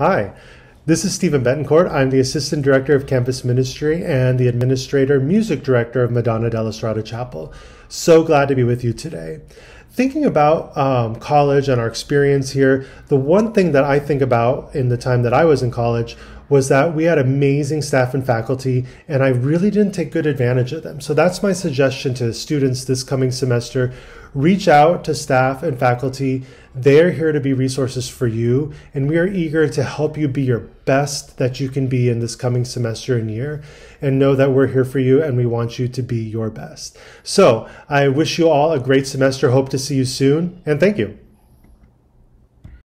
Hi, this is Steven Betancourt. I'm the Assistant Director of Campus Ministry and the Administrator Music Director of Madonna della Strada Chapel. So glad to be with you today. Thinking about um, college and our experience here, the one thing that I think about in the time that I was in college was that we had amazing staff and faculty, and I really didn't take good advantage of them. So that's my suggestion to students this coming semester. Reach out to staff and faculty. They're here to be resources for you, and we are eager to help you be your best that you can be in this coming semester and year. And know that we're here for you and we want you to be your best. So I wish you all a great semester. Hope to see you soon, and thank you.